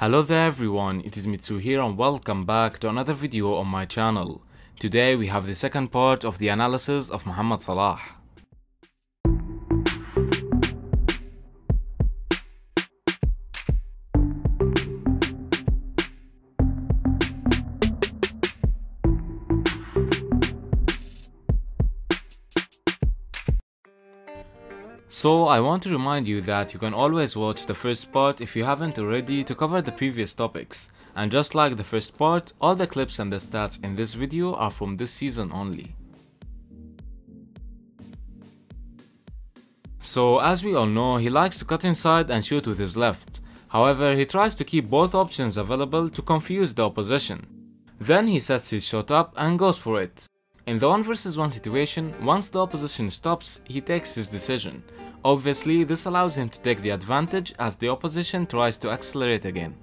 Hello there everyone, it is Mitso here and welcome back to another video on my channel. Today we have the second part of the analysis of Mohamed Salah. So I want to remind you that you can always watch the first part if you haven't already to cover the previous topics. And just like the first part, all the clips and the stats in this video are from this season only. So as we all know, he likes to cut inside and shoot with his left. However, he tries to keep both options available to confuse the opposition. Then he sets his shot up and goes for it. In the 1 vs 1 situation, once the opposition stops, he takes his decision. Obviously, this allows him to take the advantage as the opposition tries to accelerate again.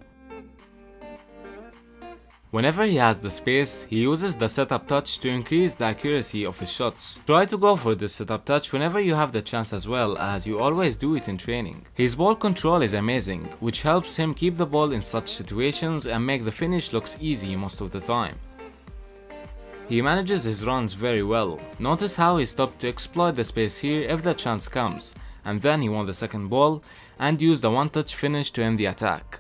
Whenever he has the space, he uses the setup touch to increase the accuracy of his shots. Try to go for this setup touch whenever you have the chance as well as you always do it in training. His ball control is amazing, which helps him keep the ball in such situations and make the finish looks easy most of the time. He manages his runs very well. Notice how he stopped to exploit the space here if the chance comes, and then he won the second ball and used a one-touch finish to end the attack.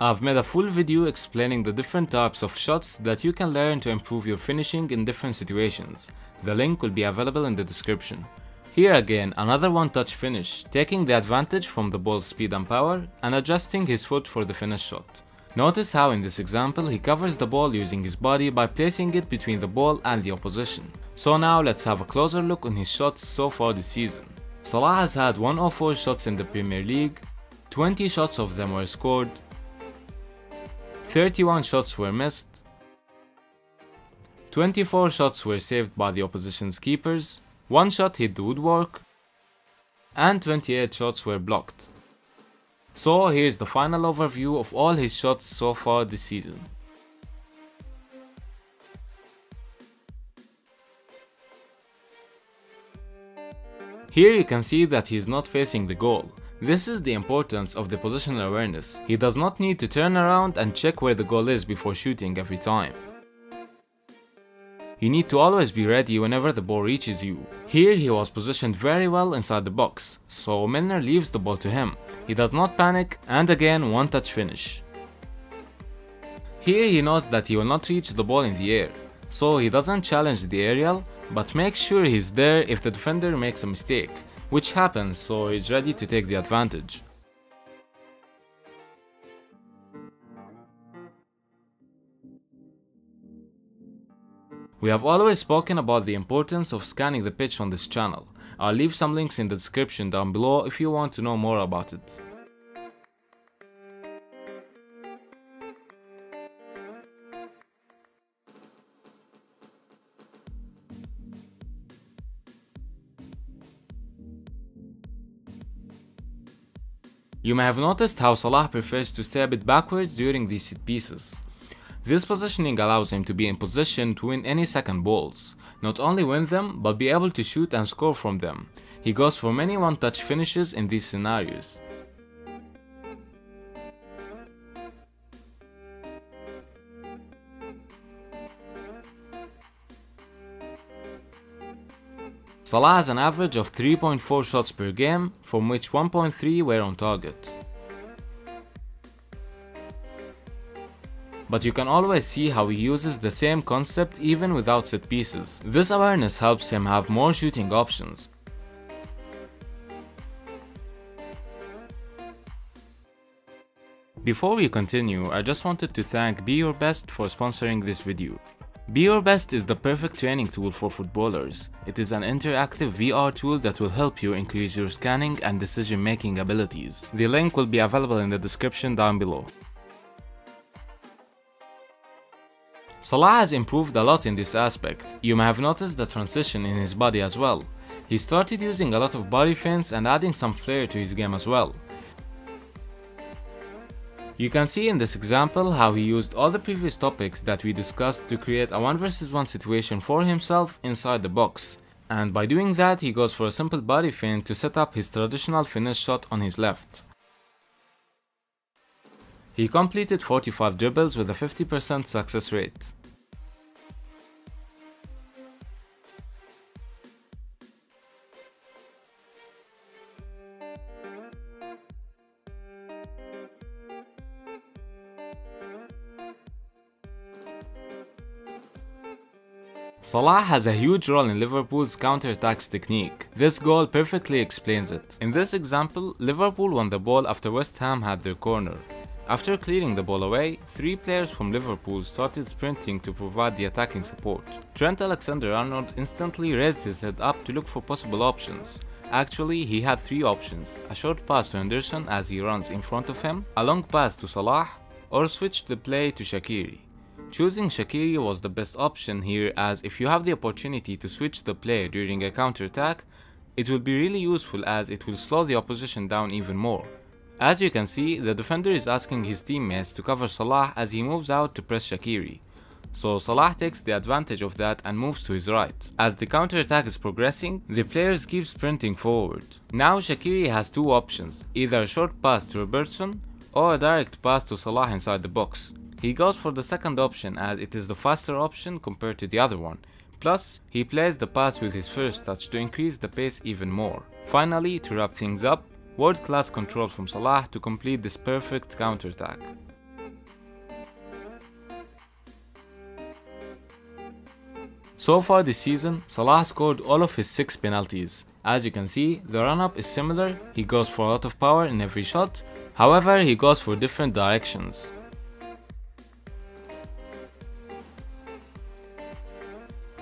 I've made a full video explaining the different types of shots that you can learn to improve your finishing in different situations. The link will be available in the description. Here again, another one-touch finish, taking the advantage from the ball's speed and power and adjusting his foot for the finish shot. Notice how in this example he covers the ball using his body by placing it between the ball and the opposition. So now let's have a closer look on his shots so far this season. Salah has had 104 shots in the Premier League, 20 shots of them were scored, 31 shots were missed, 24 shots were saved by the opposition's keepers, 1 shot hit the woodwork, and 28 shots were blocked. So here's the final overview of all his shots so far this season. Here you can see that he is not facing the goal. This is the importance of the positional awareness. He does not need to turn around and check where the goal is before shooting every time. You need to always be ready whenever the ball reaches you. Here he was positioned very well inside the box, so Milner leaves the ball to him. He does not panic and again one touch finish. Here he knows that he will not reach the ball in the air, so he doesn't challenge the aerial but makes sure he's there if the defender makes a mistake, which happens so he's ready to take the advantage. We have always spoken about the importance of scanning the pitch on this channel. I'll leave some links in the description down below if you want to know more about it. You may have noticed how Salah prefers to stay a bit backwards during these set pieces. This positioning allows him to be in position to win any second balls, not only win them, but be able to shoot and score from them. He goes for many one-touch finishes in these scenarios. Salah has an average of 3.4 shots per game, from which 1.3 were on target. But you can always see how he uses the same concept even without set pieces. This awareness helps him have more shooting options. Before we continue, I just wanted to thank Be Your Best for sponsoring this video. Be Your Best is the perfect training tool for footballers. It is an interactive VR tool that will help you increase your scanning and decision making abilities. The link will be available in the description down below. Salah has improved a lot in this aspect. You may have noticed the transition in his body as well. He started using a lot of body feints and adding some flair to his game as well. You can see in this example how he used all the previous topics that we discussed to create a 1 vs 1 situation for himself inside the box. And by doing that he goes for a simple body feint to set up his traditional finish shot on his left. He completed 45 dribbles with a 50% success rate. Salah has a huge role in Liverpool's counter-attacks technique. This goal perfectly explains it. In this example, Liverpool won the ball after West Ham had their corner. After clearing the ball away, three players from Liverpool started sprinting to provide the attacking support. Trent Alexander-Arnold instantly raised his head up to look for possible options. Actually, he had three options, a short pass to Henderson as he runs in front of him, a long pass to Salah, or switch the play to Shaqiri. Choosing Shaqiri was the best option here as if you have the opportunity to switch the play during a counter-attack, it will be really useful as it will slow the opposition down even more. As you can see, the defender is asking his teammates to cover Salah as he moves out to press Shaqiri. So Salah takes the advantage of that and moves to his right. As the counter-attack is progressing, the players keep sprinting forward. Now Shaqiri has two options, either a short pass to Robertson or a direct pass to Salah inside the box. He goes for the second option as it is the faster option compared to the other one. Plus, he plays the pass with his first touch to increase the pace even more. Finally, to wrap things up, world-class control from Salah to complete this perfect counter-attack. So far this season, Salah scored all of his 6 penalties. As you can see, the run-up is similar, he goes for a lot of power in every shot, however he goes for different directions.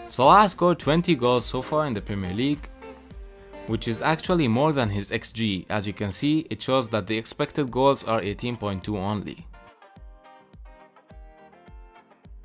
Salah scored 20 goals so far in the Premier League, which is actually more than his XG. As you can see, it shows that the expected goals are 18.2 only.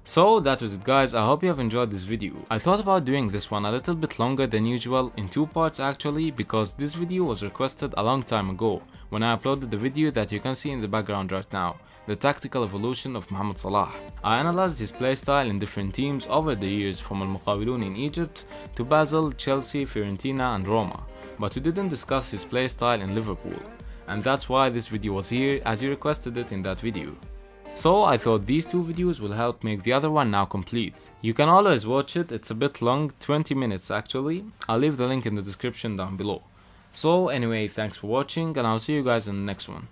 So that was it guys, I hope you have enjoyed this video. I thought about doing this one a little bit longer than usual, in two parts actually, because this video was requested a long time ago, when I uploaded the video that you can see in the background right now, the tactical evolution of Mohamed Salah. I analyzed his playstyle in different teams over the years from Al Muqawilun in Egypt to Basel, Chelsea, Fiorentina and Roma, but we didn't discuss his playstyle in Liverpool, and that's why this video was here as you requested it in that video. So I thought these two videos will help make the other one now complete. You can always watch it, it's a bit long, 20 minutes actually. I'll leave the link in the description down below. So anyway, thanks for watching and I'll see you guys in the next one.